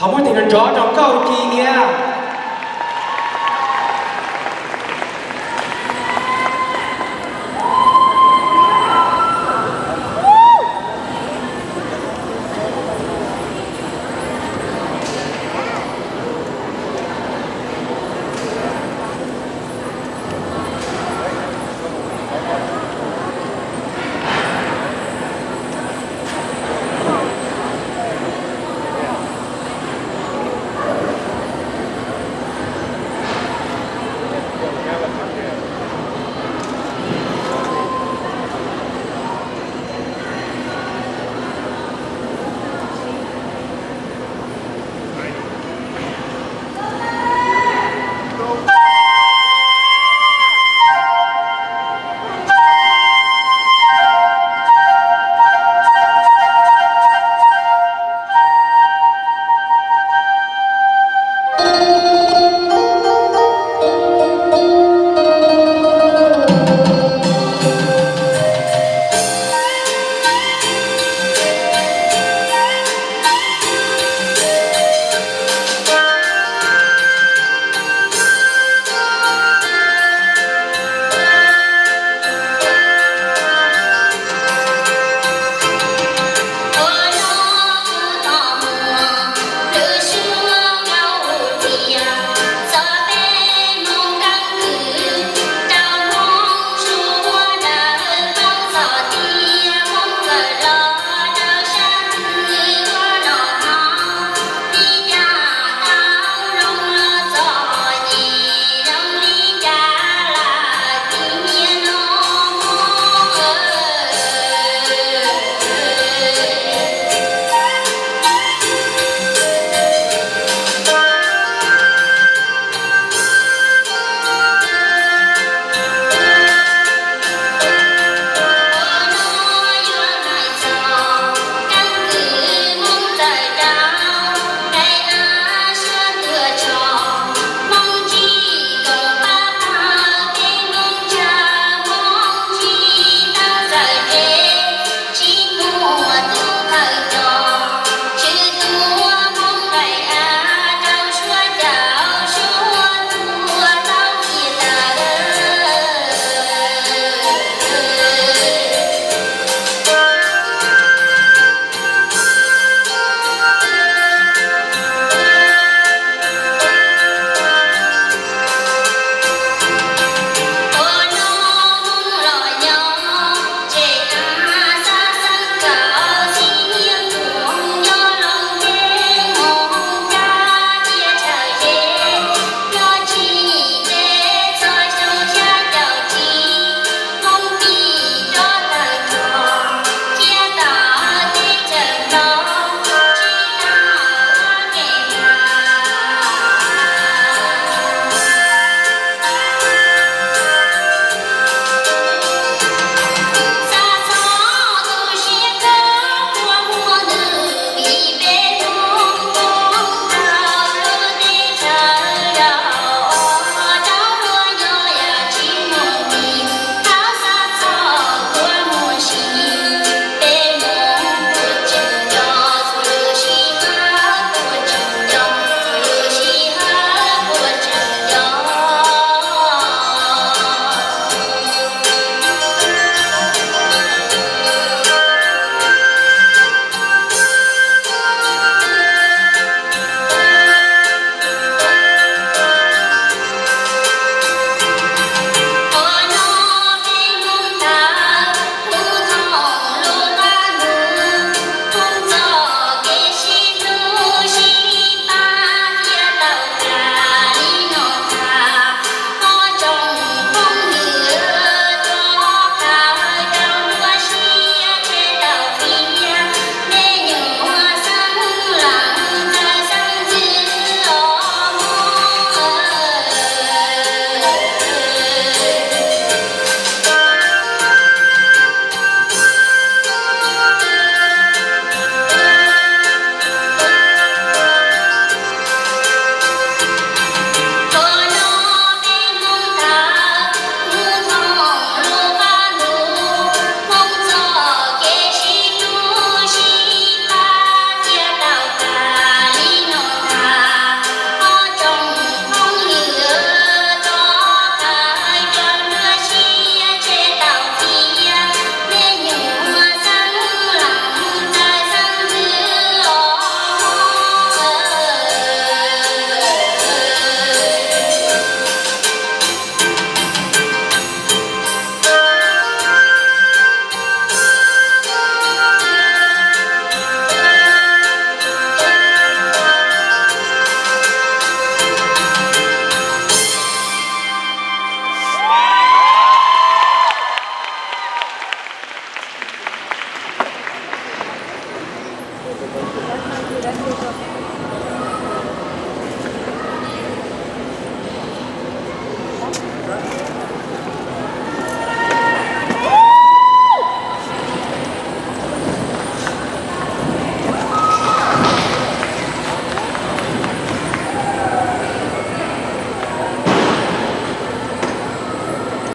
他们天天找 có tiền.